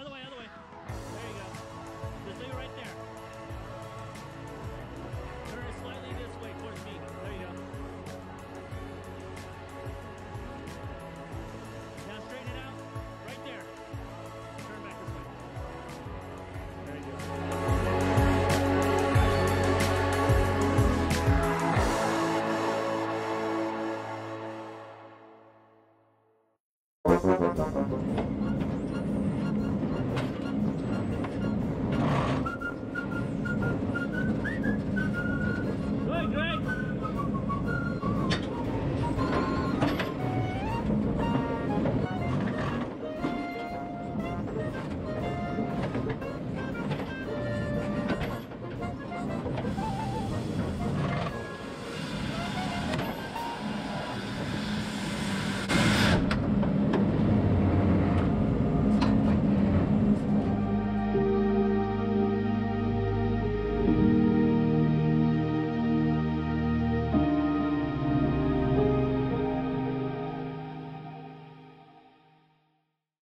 other way, other way. There you go. Just leave right there. Turn it slightly this way towards me. There you go. Now straighten it out. Right there. Turn back this way. There you go.